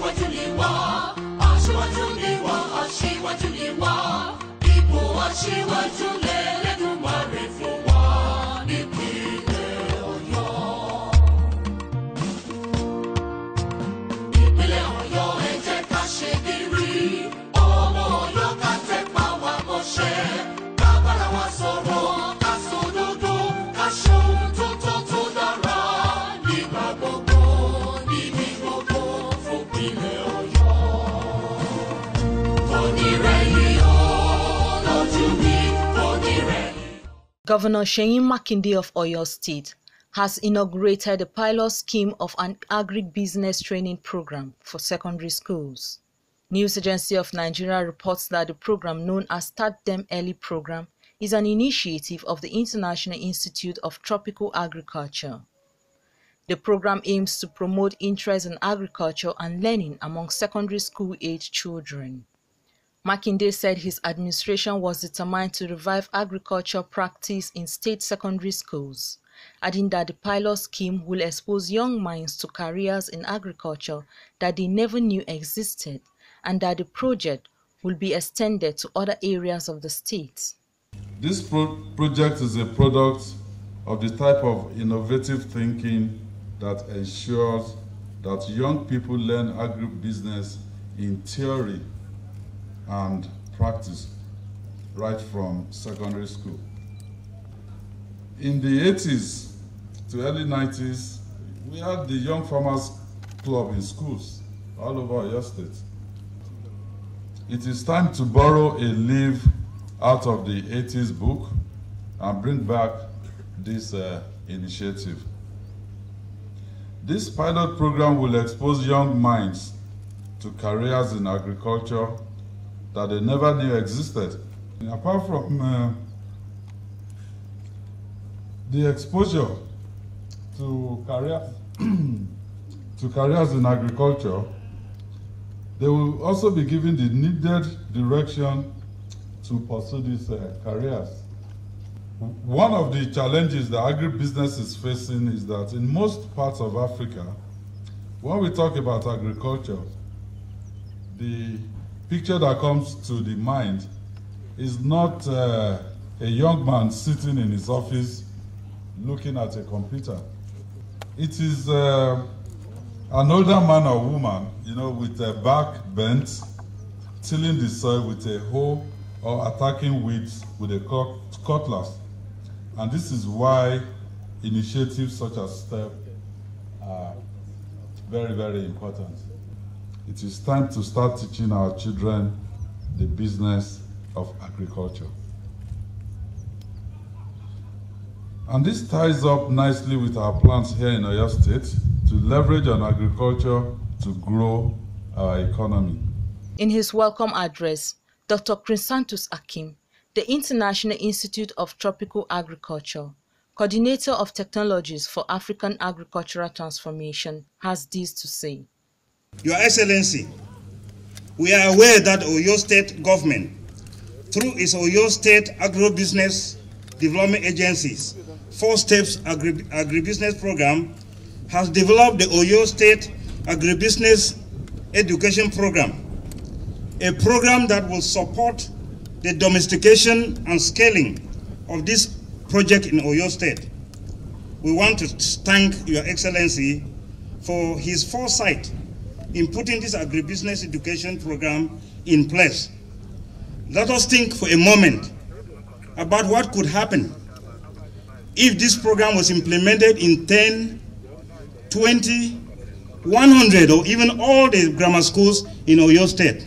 我祝你我啊喜欢祝你我啊喜欢祝你我 people 祝你。Governor Seyi Makinde of Oyo State has inaugurated a pilot scheme of an agribusiness training program for secondary schools. News Agency of Nigeria reports that the program known as Start Them Early program is an initiative of the International Institute of Tropical Agriculture. The program aims to promote interest in agriculture and learning among secondary school-age children. Makinde said his administration was determined to revive agriculture practice in state secondary schools, adding that the pilot scheme will expose young minds to careers in agriculture that they never knew existed, and that the project will be extended to other areas of the state. This pro- project is a product of the type of innovative thinking that ensures that young people learn agribusiness in theory and practice right from secondary school. In the 80s to early 90s, we had the Young Farmers Club in schools all over your state. It is time to borrow a leaf out of the 80s book and bring back this uh, initiative. This pilot program will expose young minds to careers in agriculture that they never knew existed. Apart from uh, the exposure to career to careers in agriculture, they will also be given the needed direction to pursue these uh, careers. One of the challenges that agribusiness is facing is that in most parts of Africa, when we talk about agriculture, the picture that comes to the mind is not uh, a young man sitting in his office looking at a computer. It is uh, an older man or woman, you know, with a back bent, tilling the soil with a hoe or attacking weeds with a cut- cutlass. And this is why initiatives such as STEP are very, very important. It is time to start teaching our children the business of agriculture. And this ties up nicely with our plans here in Oyo State to leverage on agriculture to grow our economy. In his welcome address, Dr. Chrysantus Akem, the International Institute of Tropical Agriculture, coordinator of technologies for African agricultural transformation, has this to say. Your Excellency, we are aware that Oyo State government, through its Oyo State Agribusiness Development Agencies, Four Steps Agri- Agribusiness Program, has developed the Oyo State Agribusiness Education Program, a program that will support the domestication and scaling of this project in Oyo State. We want to thank Your Excellency for his foresight in putting this agribusiness education program in place. Let us think for a moment about what could happen if this program was implemented in 10, 20, 100, or even all the grammar schools in Oyo State.